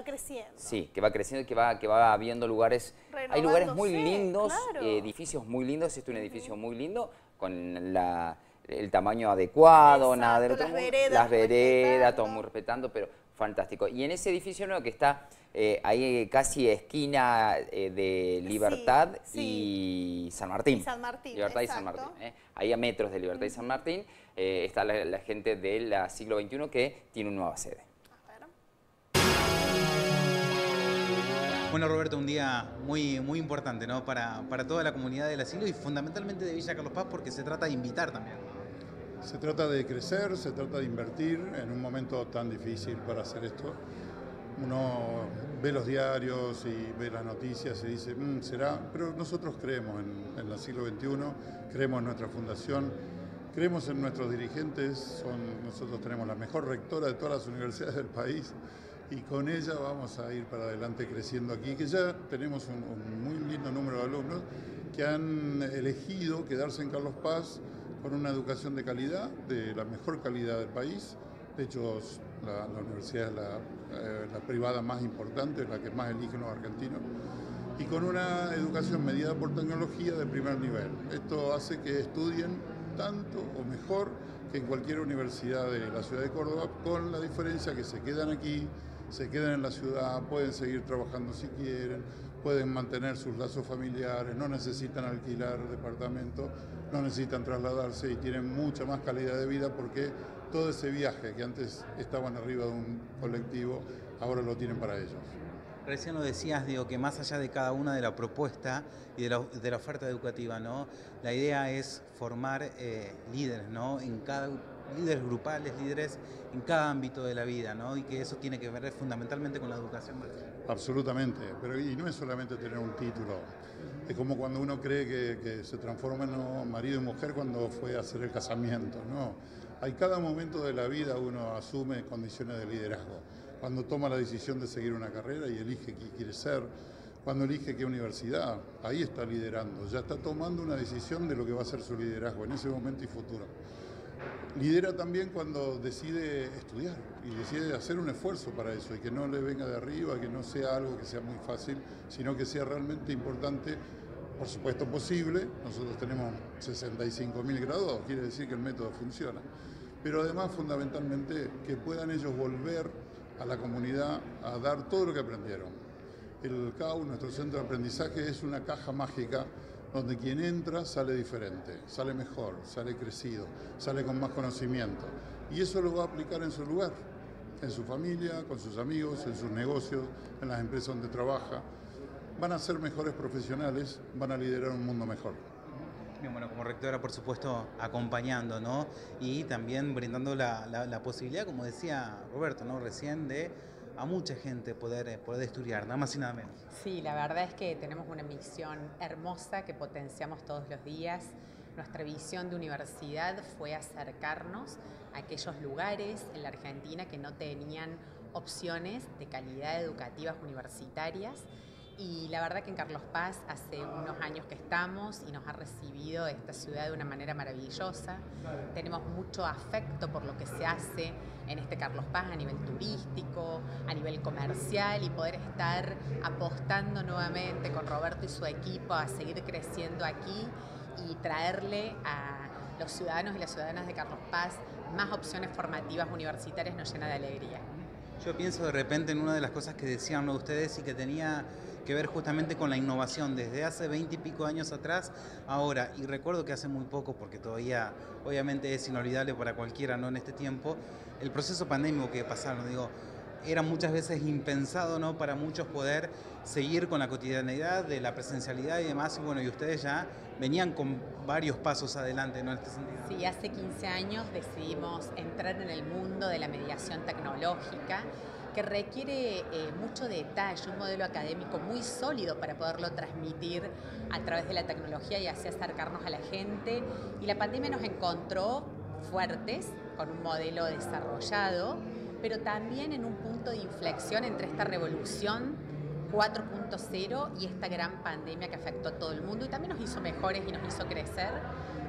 va creciendo. Sí, que va creciendo y que va, que va habiendo lugares... Hay lugares muy lindos, edificios muy lindos. Este es un edificio muy lindo, con la, el tamaño adecuado, nada de otro las veredas, las veredas, todo muy respetando, pero fantástico. Y en ese edificio nuevo que está eh, ahí casi esquina eh, de Libertad y San Martín. San Martín, Libertad y San Martín. Eh. Ahí a metros de Libertad y San Martín está la, gente del siglo XXI que tiene una nueva sede. Bueno, Roberto, un día muy, muy importante ¿no? para, para toda la comunidad del asilo y fundamentalmente de Villa Carlos Paz porque se trata de invitar también. Se trata de crecer, se trata de invertir en un momento tan difícil para hacer esto. Uno ve los diarios y ve las noticias y dice, mm, será, pero nosotros creemos en, en el siglo XXI, creemos en nuestra fundación, creemos en nuestros dirigentes, son, nosotros tenemos la mejor rectora de todas las universidades del país y con ella vamos a ir para adelante creciendo aquí, que ya tenemos un, muy lindo número de alumnos que han elegido quedarse en Carlos Paz con una educación de calidad, de la mejor calidad del país. De hecho, la, universidad es la, eh, la, privada más importante, la que más eligen los argentinos, y con una educación mediada por tecnología de primer nivel. Esto hace que estudien tanto o mejor que en cualquier universidad de la ciudad de Córdoba, con la diferencia que se quedan aquí, se quedan en la ciudad, pueden seguir trabajando si quieren, pueden mantener sus lazos familiares, no necesitan alquilar departamento, no necesitan trasladarse y tienen mucha más calidad de vida porque todo ese viaje que antes estaban arriba de un colectivo, ahora lo tienen para ellos. Recién lo decías, digo, que más allá de cada una de la propuesta y de la, oferta educativa, ¿no? La idea es formar eh, líderes, ¿no? En cada líderes grupales, líderes en cada ámbito de la vida, ¿no? Y que eso tiene que ver fundamentalmente con la educación. Absolutamente, pero y no es solamente tener un título, es como cuando uno cree que, se transforma en marido y mujer cuando fue a hacer el casamiento, ¿no? Hay cada momento de la vida uno asume condiciones de liderazgo, cuando toma la decisión de seguir una carrera y elige qué quiere ser, cuando elige qué universidad, ahí está liderando, ya está tomando una decisión de lo que va a ser su liderazgo en ese momento y futuro lidera también cuando decide estudiar y decide hacer un esfuerzo para eso y que no le venga de arriba, que no sea algo que sea muy fácil, sino que sea realmente importante, por supuesto posible. Nosotros tenemos 65 mil graduados, quiere decir que el método funciona. Pero además, fundamentalmente, que puedan ellos volver a la comunidad a dar todo lo que aprendieron. El CAU, nuestro centro de aprendizaje, es una caja mágica donde quien entra sale diferente, sale mejor, sale crecido, sale con más conocimiento. Y eso lo va a aplicar en su lugar, en su familia, con sus amigos, en sus negocios, en las empresas donde trabaja. Van a ser mejores profesionales, van a liderar un mundo mejor. Bien, bueno, como rectora, por supuesto, acompañando, ¿no? Y también brindando la, la posibilidad, como decía Roberto, ¿no? Recién de a mucha gente poder, eh, poder estudiar, nada más y nada menos. Sí, la verdad es que tenemos una misión hermosa que potenciamos todos los días. Nuestra visión de universidad fue acercarnos a aquellos lugares en la Argentina que no tenían opciones de calidad educativas universitarias y la verdad que en Carlos Paz hace unos años que estamos y nos ha recibido esta ciudad de una manera maravillosa. Tenemos mucho afecto por lo que se hace en este Carlos Paz a nivel turístico, a nivel comercial y poder estar apostando nuevamente con Roberto y su equipo a seguir creciendo aquí y traerle a los ciudadanos y las ciudadanas de Carlos Paz más opciones formativas universitarias nos llena de alegría. Yo pienso de repente en una de las cosas que decían ustedes y que tenía que ver justamente con la innovación desde hace 20 y pico años atrás, ahora, y recuerdo que hace muy poco, porque todavía obviamente es inolvidable para cualquiera ¿no? en este tiempo, el proceso pandémico que pasaron, digo, era muchas veces impensado ¿no? para muchos poder seguir con la cotidianidad de la presencialidad y demás, y bueno, y ustedes ya venían con varios pasos adelante ¿no? en este sentido. Sí, hace 15 años decidimos entrar en el mundo de la mediación tecnológica que requiere eh, mucho detalle, un modelo académico muy sólido para poderlo transmitir a través de la tecnología y así acercarnos a la gente. Y la pandemia nos encontró fuertes, con un modelo desarrollado, pero también en un punto de inflexión entre esta revolución 4.0 y esta gran pandemia que afectó a todo el mundo y también nos hizo mejores y nos hizo crecer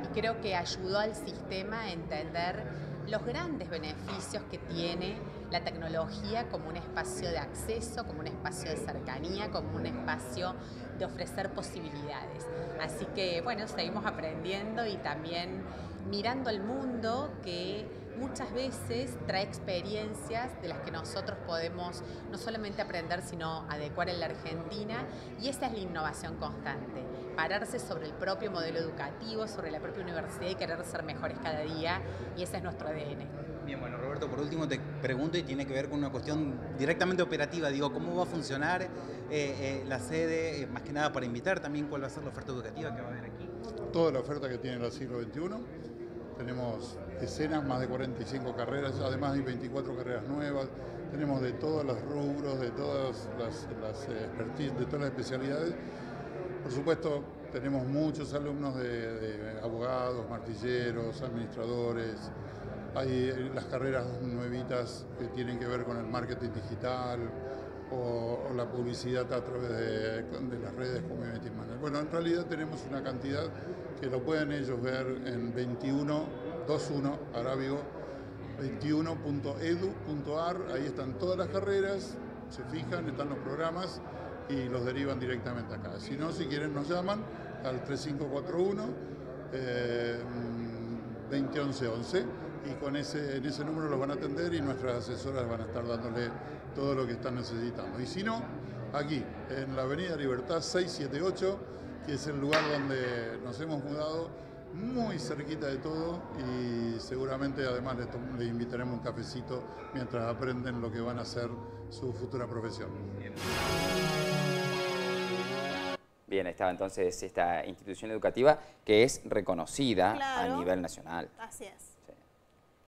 y creo que ayudó al sistema a entender los grandes beneficios que tiene la tecnología como un espacio de acceso, como un espacio de cercanía, como un espacio de ofrecer posibilidades. Así que bueno, seguimos aprendiendo y también mirando al mundo que muchas veces trae experiencias de las que nosotros podemos no solamente aprender, sino adecuar en la Argentina. Y esa es la innovación constante, pararse sobre el propio modelo educativo, sobre la propia universidad y querer ser mejores cada día. Y ese es nuestro ADN. Bien, bueno, Roberto, por último te pregunto y tiene que ver con una cuestión directamente operativa. Digo, ¿cómo va a funcionar eh, eh, la sede? Eh, más que nada para invitar también cuál va a ser la oferta educativa que va a haber aquí. Toda la oferta que tiene el siglo XXI. Tenemos escenas, más de 45 carreras, además hay 24 carreras nuevas. Tenemos de todos los rubros, de todas las, las expertise, de todas las especialidades. Por supuesto, tenemos muchos alumnos de abogados, martilleros, administradores, hay las carreras nuevitas que tienen que ver con el marketing digital o, la publicidad a través de, las redes Community Manager. Bueno, en realidad tenemos una cantidad que lo pueden ellos ver en 2121 Arábigo 21.edu.ar, ahí están todas las carreras, se fijan, están los programas y los derivan directamente acá. Si no, si quieren nos llaman al 3541 eh, 2011 y con ese, en ese número los van a atender y nuestras asesoras van a estar dándole todo lo que están necesitando. Y si no, aquí, en la Avenida Libertad 678, que es el lugar donde nos hemos mudado, muy cerquita de todo y seguramente además les, invitaremos un cafecito mientras aprenden lo que van a ser su futura profesión. Bien, estaba entonces esta institución educativa que es reconocida a nivel nacional. Así es.